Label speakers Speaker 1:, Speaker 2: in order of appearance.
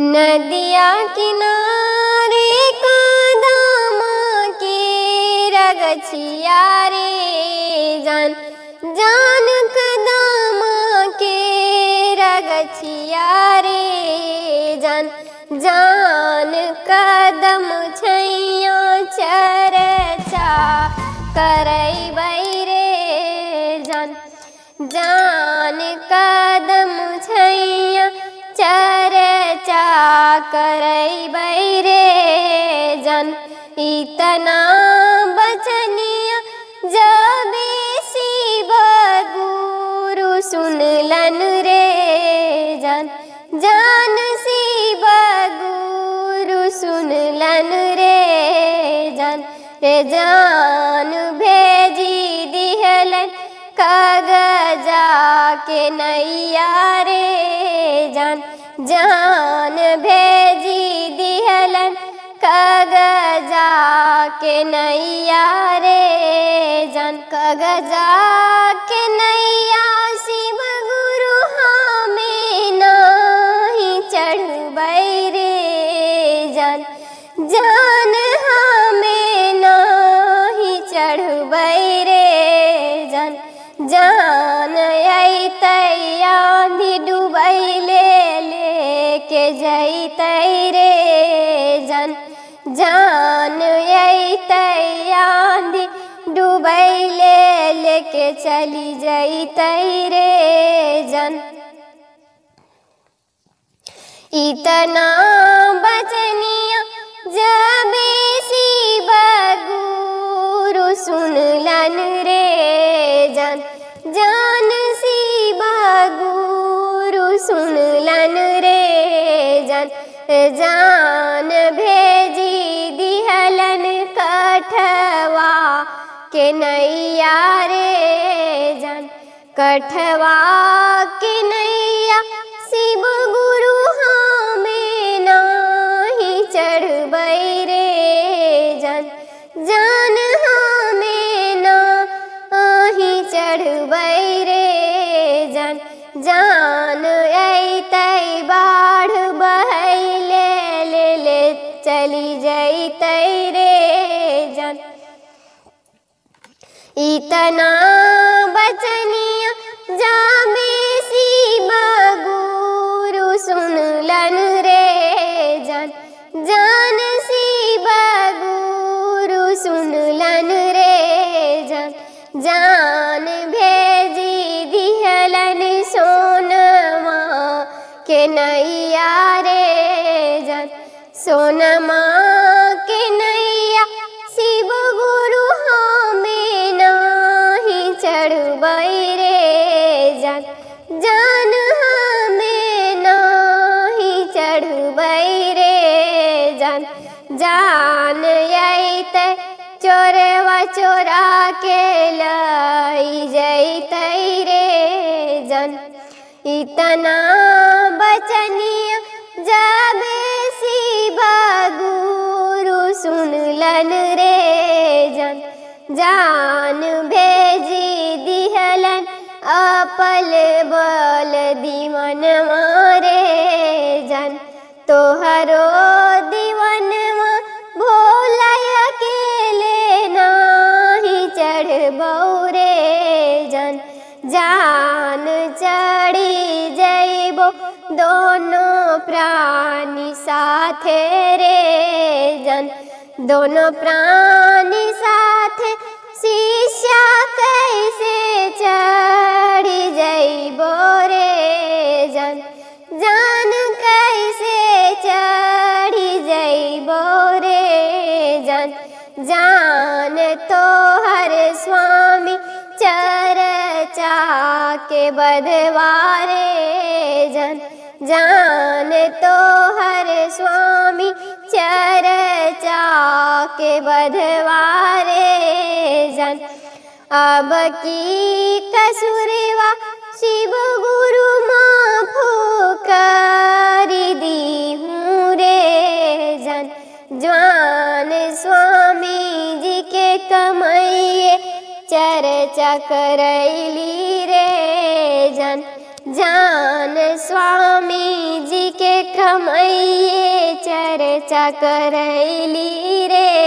Speaker 1: नदिया किनारे कादामा के रगछिया रे जान। जान कदामा के रगछिया रे जान। जान करई रे जन इतना बचनिया जब शिव गुरु सुनलन रे जन जान शिव गुरु सुनलन रे जन रे जान भेजी दिहलन कागजा के नैया रे जान जान भेजी दिहलन। कागजा के नैया रे जान, कागजा के नैया शिव गुरु हमें नाही चढ़बै रे जान। जान चली जैतै रे जान। इतना बचनिया जब शिव गुरु सुनलन रे जान। जान शिव गुरु सुनलन रे जान। जान भेजी दिहलन कठवा। के जान कठवा के नैया शिव गुरु हमें नाही चढ़बै रे जान। जान हमें नाही चढ़बै रे जान। जान इतना बचनिया जामे शिव गुरु सुनलन रे जान। जान शिव गुरु सुनलन रे जान। जान भेजी दिहलन सोनमा के नैया रे जान। सोनमा चढ़बै रे जान जान अतै चोरवा चोरा के लाई जैतै रे जान। इतना बचनिया जब शिव गुरु सुनलन रे जान। जान भेजी दिहलन अपल बल दीवन मारे जान अकेले नाही चढ़बौ रे जान। जान चढ़ी जैबो दोनों प्राणी साथे रे जन। दोनों प्राणी के बधवारे जन, जान तो हर स्वामी चरचा के बधवारे जन। अब की कसुरवा शिव गुरु माफो करी दी हूँ रे जन। ज्वान स्वामी जी के कमैये चर्चा करैली स्वामी जी के खमैये चर्चा करैली रे।